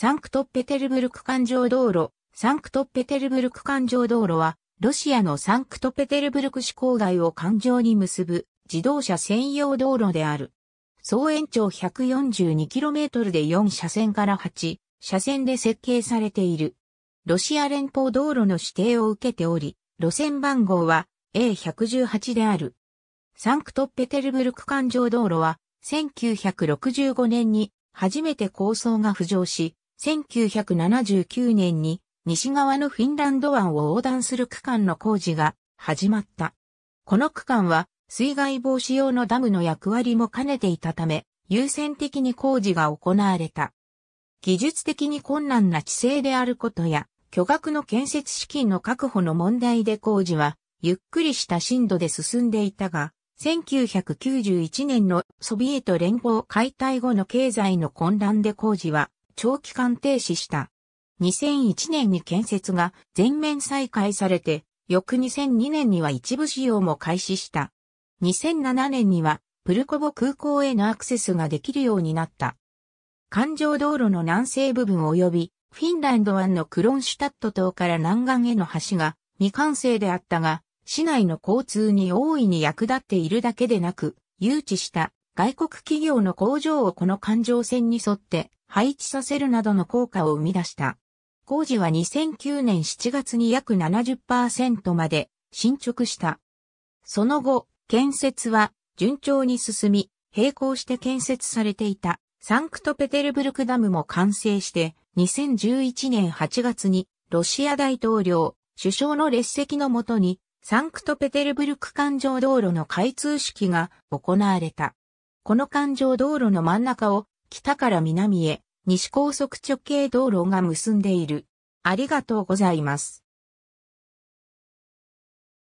サンクトペテルブルク環状道路、サンクトペテルブルク環状道路は、ロシアのサンクトペテルブルク市郊外を環状に結ぶ自動車専用道路である。総延長 142km で4車線から8車線で設計されている。ロシア連邦道路の指定を受けており、路線番号は A118 である。サンクトペテルブルク環状道路は1965年に初めて構想が浮上し、1979年に西側のフィンランド湾を横断する区間の工事が始まった。この区間は水害防止用のダムの役割も兼ねていたため、優先的に工事が行われた。技術的に困難な地勢であることや、巨額の建設資金の確保の問題で工事は、ゆっくりした進度で進んでいたが、1991年のソビエト連邦解体後の経済の混乱で工事は長期間停止した。2001年に建設が全面再開されて、翌2002年には一部使用も開始した。2007年にはプルコボ空港へのアクセスができるようになった。環状道路の南西部分及びフィンランド湾のクロンシュタット島から南岸への橋が未完成であったが、市内の交通に大いに役立っているだけでなく、誘致した外国企業の工場をこの環状線に沿って配置させるなどの効果を生み出した。工事は2009年7月に約70%まで進捗した。その後、建設は順調に進み、並行して建設されていたサンクトペテルブルクダムも完成して、2011年8月にロシア大統領、首相の列席のもとにサンクトペテルブルク環状道路の開通式が行われた。この環状道路の真ん中を北から南へ西高速直径道路が結んでいる。ありがとうございます。